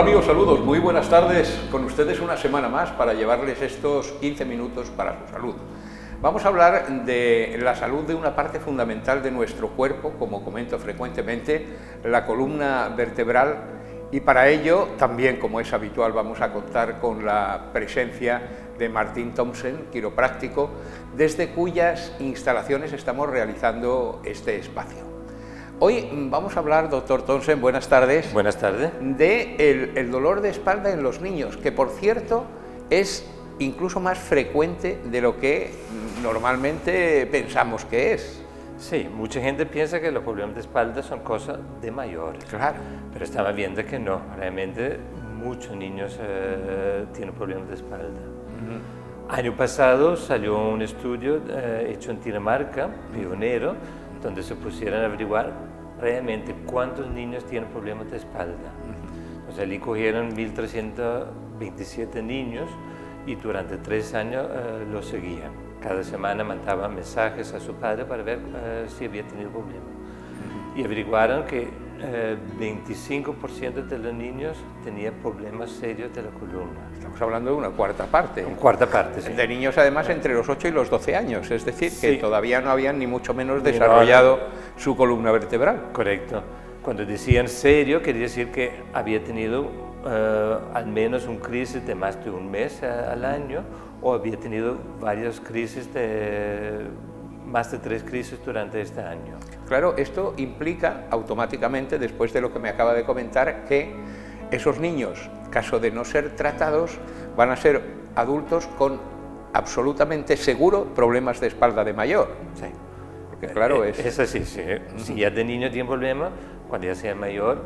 Amigos, saludos, muy buenas tardes. Con ustedes una semana más para llevarles estos 15 minutos para su salud. Vamos a hablar de la salud de una parte fundamental de nuestro cuerpo, como comento frecuentemente, la columna vertebral, y para ello también, como es habitual, vamos a contar con la presencia de Martín Thompson, quiropráctico, desde cuyas instalaciones estamos realizando este espacio. Hoy vamos a hablar, doctor Thompson, buenas tardes. Buenas tardes. De el, dolor de espalda en los niños, que por cierto es incluso más frecuente de lo que normalmente pensamos que es. Sí, mucha gente piensa que los problemas de espalda son cosas de mayores. Claro. Pero estaba viendo que no, realmente muchos niños eh, tienen problemas de espalda. Año pasado salió un estudio eh, hecho en Dinamarca, pionero, donde se pusieron a averiguar realmente cuántos niños tienen problemas de espalda. O sea, allí cogieron 1.327 niños y durante tres años eh, los seguían. Cada semana mandaban mensajes a su padre para ver eh, si había tenido problemas. Y averiguaron que 25% eh, de los niños tenían problemas serios de la columna. Estamos hablando de una cuarta parte. Una cuarta parte, sí. De niños además entre los 8 y los 12 años, es decir, que todavía no habían ni mucho menos desarrollado su columna vertebral. Correcto. Cuando decían serio, quería decir que había tenido eh, al menos un crisis de más de un mes eh, al año o había tenido varias crisis de más de tres crisis durante este año. Claro, esto implica automáticamente, después de lo que me acaba de comentar, que esos niños, caso de no ser tratados, van a ser adultos con absolutamente seguro problemas de espalda de mayor. Sí. Porque claro, eh, es... Es así, sí. Si ya de niño tiene problema, cuando ya sea mayor,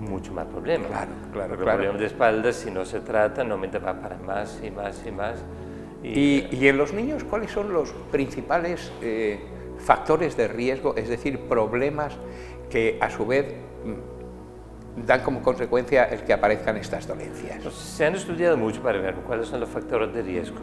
mucho más problema. Claro, claro, Porque claro. problemas de espalda, si no se trata, normalmente va para más y más y más. Y, en los niños, ¿cuáles son los principales eh, factores de riesgo, es decir, problemas que a su vez mm, dan como consecuencia el que aparezcan estas dolencias? Pues se han estudiado mucho para ver cuáles son los factores de riesgo.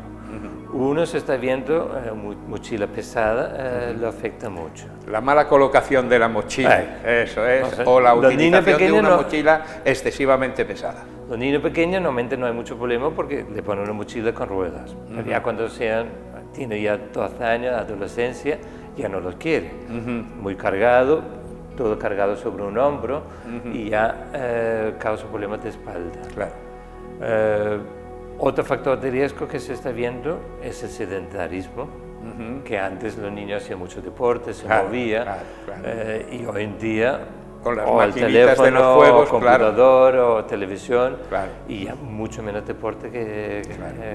Uno se está viendo, eh, mochila pesada, eh, lo afecta mucho. La mala colocación de la mochila, eso es, o, la utilización de una mochila excesivamente pesada. Los niños pequeños normalmente no hay mucho problema porque le ponen una mochila con ruedas. Ya cuando sean, tiene ya 12 años, adolescencia, ya no los quiere. Muy cargado, todo cargado sobre un hombro y ya eh, causa problemas de espalda. Claro. Otro factor de riesgo que se está viendo es el sedentarismo, que antes los niños hacían mucho deporte, se movían, eh, y hoy en día con las o el teléfono, de los juegos, computador o televisión, y ya mucho menos deporte que,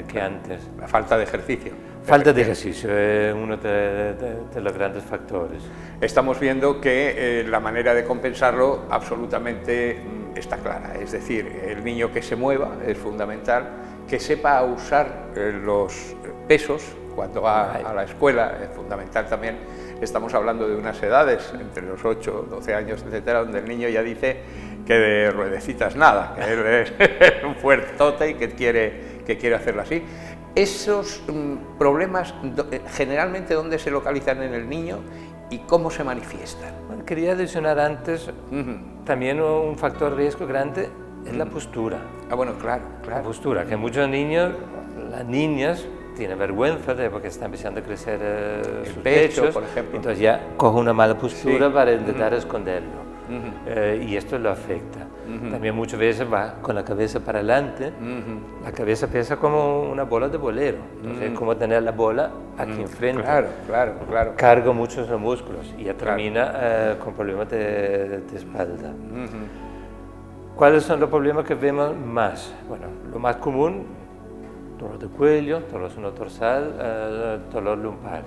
que, antes. La falta de ejercicio. Falta de ejercicio es uno de, los grandes factores. Estamos viendo que eh, la manera de compensarlo absolutamente mm, está clara, es decir, el niño que se mueva es fundamental, que sepa usar eh, los pesos cuando va a la escuela, es fundamental también. Estamos hablando de unas edades, entre los 8, 12 años, etcétera, donde el niño ya dice que de ruedecitas nada, que él es un fuertote y que quiere, que quiere hacerlo así. Esos mm, problemas, eh, generalmente, ¿dónde se localizan en el niño y cómo se manifiestan? quería adicionar antes también un factor de riesgo grande es la postura. Ah, bueno, claro, claro. La postura, que muchos niños, las niñas, tienen vergüenza de porque está empezando a crecer eh, el pecho, por ejemplo. Entonces ya coge una mala postura para intentar esconderlo. Eh, y esto lo afecta. También muchas veces va con la cabeza para adelante. La cabeza pesa como una bola de bolero. Entonces es como tener la bola aquí enfrente. Claro, claro, claro. Carga muchos los músculos y ya termina eh, con problemas de, de espalda. ¿Cuáles son los problemas que vemos más? Bueno, lo más común, dolor de cuello, dolor dorsal, eh, dolor lumbar.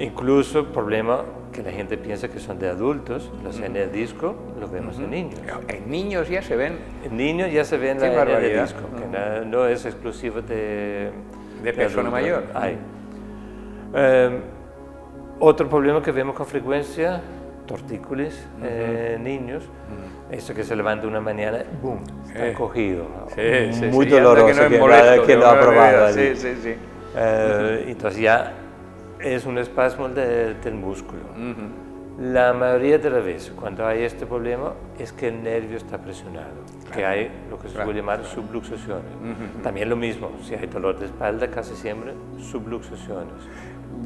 Incluso problemas que la gente piensa que son de adultos, los uh de disco, los vemos en niños. En niños ya se ven. En niños ya se ven la hernia de disco, que no, es exclusivo de, de, persona mayor. Hay. Em, otro problema que vemos con frecuencia tortícolis en niños, eso que se levanta una mañana, ¡boom!, está cogido. Muy doloroso, que, no, que, lo ha probado. Sí, sí, sí. Eh, entonces ya es un espasmo del músculo. La mayoría de las veces cuando hay este problema es que el nervio está presionado, que hay lo que se suele llamar subluxaciones. También lo mismo, si hay dolor de espalda, casi siempre subluxaciones.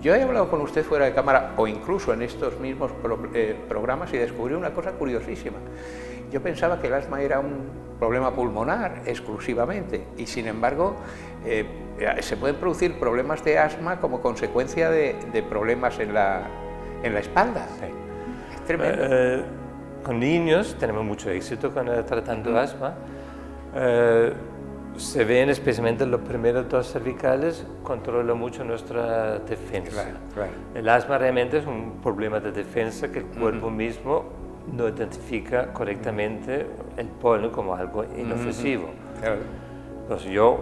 Yo he hablado con usted fuera de cámara o incluso en estos mismos eh, programas y descubrí una cosa curiosísima. Yo pensaba que el asma era un problema pulmonar exclusivamente y sin embargo eh, se pueden producir problemas de asma como consecuencia de, problemas en la, en la espalda. Eh, con niños tenemos mucho éxito con, tratando asma. Se ven especialmente los primeros dos cervicales, controla mucho nuestra defensa. El asma realmente es un problema de defensa que el cuerpo mismo no identifica correctamente el polen como algo inofensivo. Entonces yo,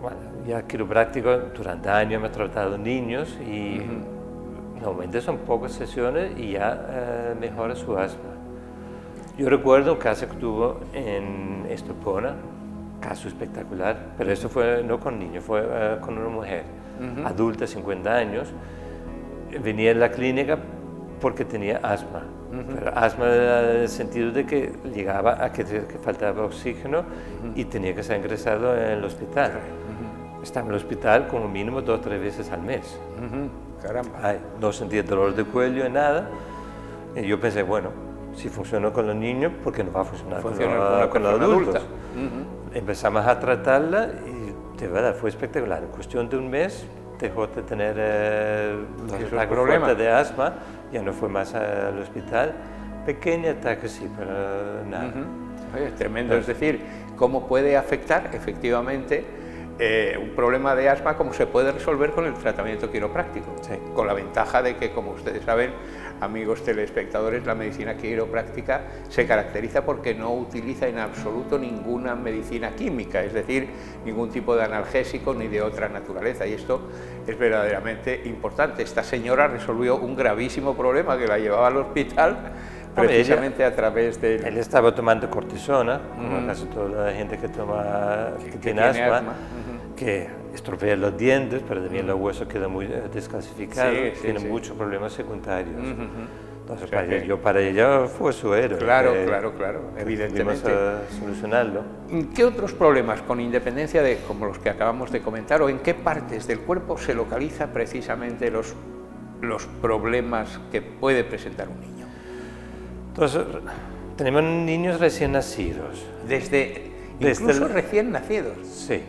bueno, ya quiropráctico, durante años me he tratado niños y Normalmente son pocas sesiones y ya eh, mejora su asma. Yo recuerdo un caso que tuvo en Estepona, caso espectacular, pero eso fue no con niños, fue eh, con una mujer adulta, 50 años. Venía en la clínica porque tenía asma. pero asma en el sentido de que llegaba a que, faltaba oxígeno y tenía que ser ingresado en el hospital. Estaba en el hospital como mínimo dos o tres veces al mes. Caramba. no sentía dolor de cuello, ni nada. Y yo pensé, bueno, si funcionó con los niños, ¿por qué no va a funcionar con, los adultos? Empezamos a tratarla y de verdad fue espectacular. En cuestión de un mes dejó de tener eh, los ataques de asma, ya no fue más al hospital. Pequeño ataque sí, pero nada. es tremendo, es decir, cómo puede afectar efectivamente eh, un problema de asma como se puede resolver con el tratamiento quiropráctico, con la ventaja de que, como ustedes saben, amigos telespectadores, la medicina quiropráctica se caracteriza porque no utiliza en absoluto ninguna medicina química, es decir, ningún tipo de analgésico ni de otra naturaleza, y esto es verdaderamente importante. Esta señora resolvió un gravísimo problema que la llevaba al hospital precisamente a través de... Él estaba tomando cortisona, como casi toda la gente que toma que, tiene, asma, que estropea los dientes, pero también los huesos quedan muy eh, descalcificados, tiene muchos problemas secundarios. Entonces, para yo para ella fue su héroe. Claro, claro, claro, evidentemente. solucionarlo. ¿Qué otros problemas, con independencia de como los que acabamos de comentar, o en qué partes del cuerpo se localiza precisamente los, los problemas que puede presentar un niño? Entonces, tenemos niños recién nacidos. Desde, incluso recién nacidos. Sí.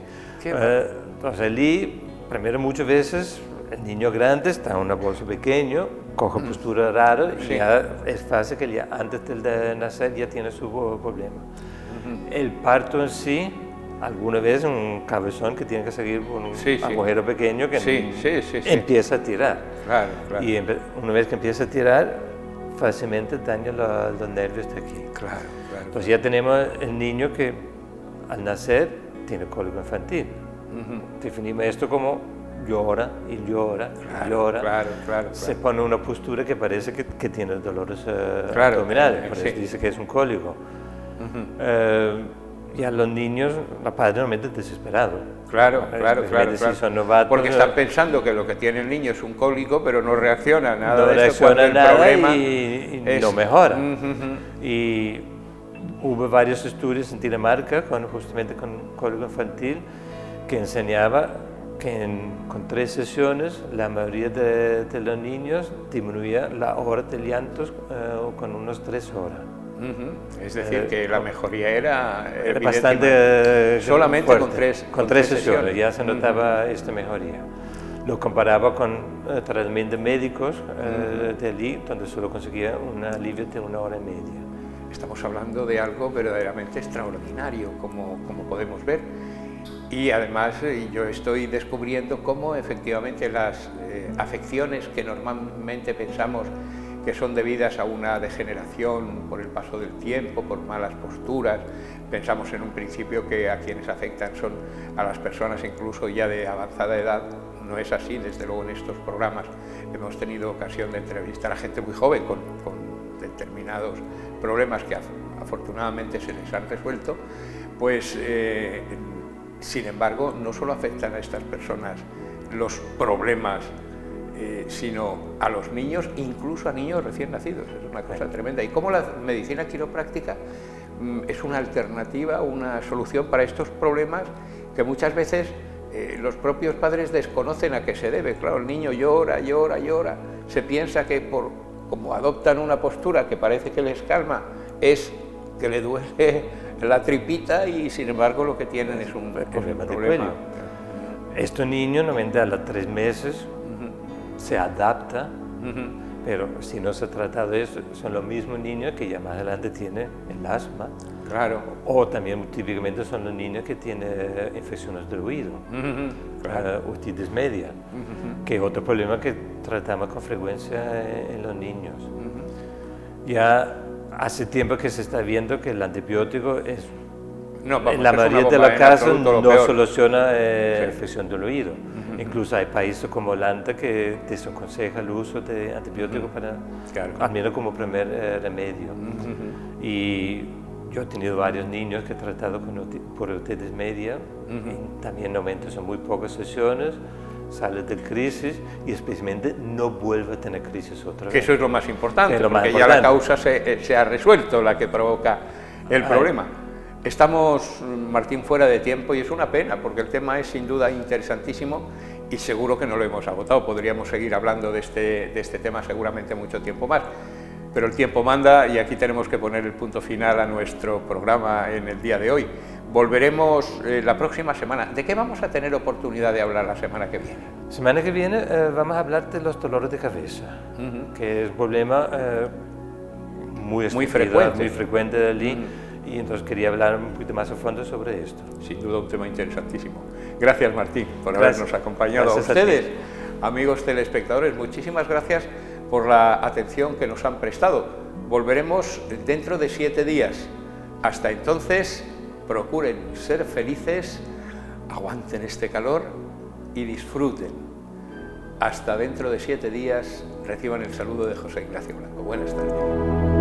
Eh, entonces, allí, primero muchas veces, el niño grande está en una bolsa pequeño, coge postura rara y ya es fácil que ya antes de nacer ya tiene su problema. El parto en sí, alguna vez un cabezón que tiene que seguir con un agujero pequeño que empieza a tirar. Claro, claro. Y una vez que empieza a tirar, fácilmente daña los, nervios de aquí. Claro. Entonces ya tenemos el niño que al nacer tiene cólico infantil. Definimos esto como llora y llora y llora. Claro, claro, Se pone una postura que parece que, que tiene dolores uh, abdominales, por eso dice que es un cólico. Y a los niños, la padre normalmente es desesperado. Claro, claro, claro. Porque están pensando que lo que tiene el niño es un cólico, pero no reacciona nada no de esto reacciona nada y, no mejora. Y hubo varios estudios en Dinamarca, con, justamente con cólico infantil, que enseñaba que con tres sesiones la mayoría de, los niños disminuía la hora de llantos eh, con unos tres horas. Es decir, que la mejoría era, bastante solamente con tres, con, tres, sesiones, ya se notaba esta mejoría. Lo comparaba con eh, tratamientos médicos uh de allí, donde solo conseguía un alivio de una hora y media. Estamos hablando de algo verdaderamente extraordinario, como, como podemos ver. Y además eh, yo estoy descubriendo cómo efectivamente las afecciones que normalmente pensamos que son debidas a una degeneración por el paso del tiempo, por malas posturas. Pensamos en un principio que a quienes afectan son a las personas incluso ya de avanzada edad. No es así, desde luego en estos programas hemos tenido ocasión de entrevistar a gente muy joven con, determinados problemas que afortunadamente se les han resuelto, pues eh, sin embargo no solo afectan a estas personas los problemas eh, sino a los niños, incluso a niños recién nacidos. Es una cosa tremenda. Y cómo la medicina quiropráctica mm, es una alternativa, una solución para estos problemas que muchas veces eh, los propios padres desconocen a qué se debe. Claro, el niño llora, llora, llora. Se piensa que por, como adoptan una postura que parece que les calma, es que le duele la tripita y sin embargo lo que tienen es un, problema. De problema. Este niño normalmente a los tres meses se adapta, pero si no se trata de eso, son los mismos niños que ya más adelante tienen el asma. Claro. O también típicamente son los niños que tienen infecciones del oído, uh otitis media, que es otro problema que tratamos con frecuencia en los niños. Ya hace tiempo que se está viendo que el antibiótico es, en la mayoría de los casos no soluciona eh, la infección del oído. Incluso hay países como Holanda que desaconseja el uso de antibióticos para, al menos como primer eh, remedio. Y yo he tenido varios niños que he tratado con, por otitis media, y también en aumento son muy pocas sesiones, sale de crisis y especialmente no vuelve a tener crisis otra vez. Que eso es lo más importante, porque ya la causa se, eh, se, ha resuelto, la que provoca el problema. Estamos, Martín, fuera de tiempo y es una pena, porque el tema es sin duda interesantísimo y seguro que no lo hemos agotado. Podríamos seguir hablando de este, de este tema seguramente mucho tiempo más. Pero el tiempo manda y aquí tenemos que poner el punto final a nuestro programa en el día de hoy. Volveremos eh, la próxima semana. ¿De qué vamos a tener oportunidad de hablar la semana que viene? Semana que viene eh, vamos a hablar de los dolores de cabeza, que es un problema eh, muy, muy frecuente. Muy frecuente de allí. Y entonces quería hablar un poquito más a fondo sobre esto. Sin duda un tema interesantísimo. Gracias Martín por habernos acompañado. a ustedes, amigos telespectadores, muchísimas gracias por la atención que nos han prestado. Volveremos dentro de siete días. Hasta entonces, procuren ser felices, aguanten este calor y disfruten. Hasta dentro de siete días reciban el saludo de José Ignacio Blanco. Buenas tardes.